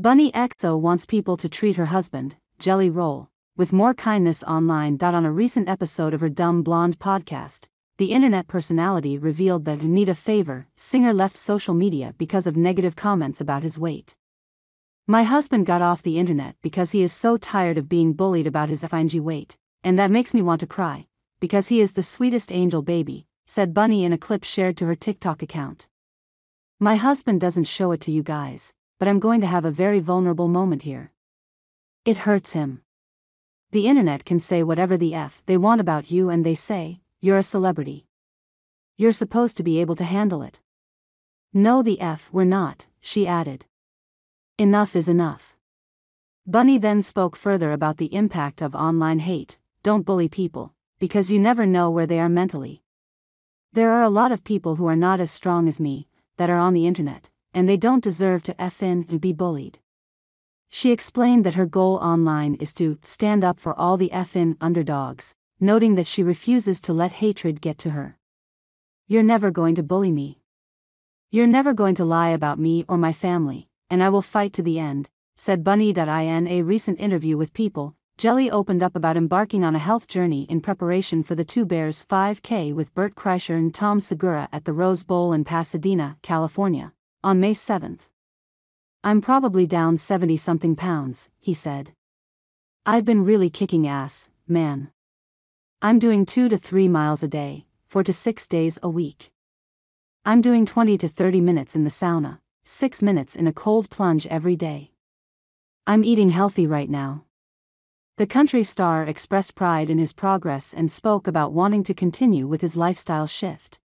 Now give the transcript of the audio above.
Bunnie Xo wants people to treat her husband, Jelly Roll, with more kindness online. On a recent episode of her Dumb Blonde podcast, the internet personality revealed that Need a Favor, singer, left social media because of negative comments about his weight. My husband got off the internet because he is so tired of being bullied about his FING weight, and that makes me want to cry, because he is the sweetest angel baby, said Bunny in a clip shared to her TikTok account. My husband doesn't show it to you guys, but I'm going to have a very vulnerable moment here. It hurts him. The internet can say whatever the F they want about you, and they say, you're a celebrity. You're supposed to be able to handle it. No, the F, we're not, she added. Enough is enough. Bunnie then spoke further about the impact of online hate don't bully people, because you never know where they are mentally. There are a lot of people who are not as strong as me, that are on the internet, and they don't deserve to effin and be bullied. She explained that her goal online is to stand up for all the effin underdogs, noting that she refuses to let hatred get to her. You're never going to bully me. You're never going to lie about me or my family, and I will fight to the end, said Bunnie. In a recent interview with People, Jelly opened up about embarking on a health journey in preparation for the Two Bears 5K with Bert Kreischer and Tom Segura at the Rose Bowl in Pasadena, California, on May 7th. I'm probably down 70 something pounds, he said. I've been really kicking ass, man. I'm doing 2 to 3 miles a day, 4 to 6 days a week. I'm doing 20 to 30 minutes in the sauna, 6 minutes in a cold plunge every day. I'm eating healthy right now. The country star expressed pride in his progress and spoke about wanting to continue with his lifestyle shift.